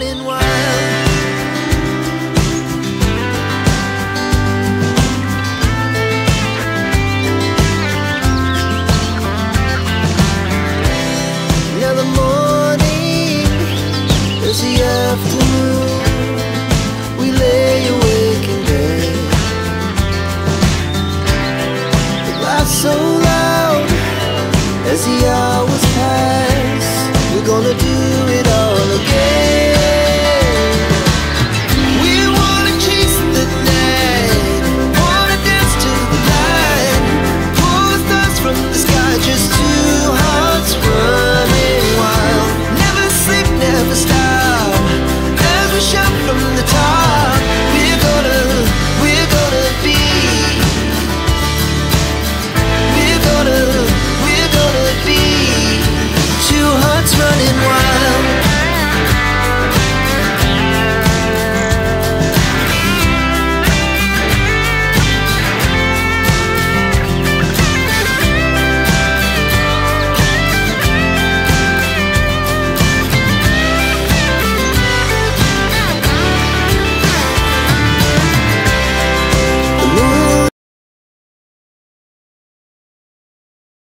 Running wild. Now the morning is the afternoon. We lay awake in bed. The laughs so loud as the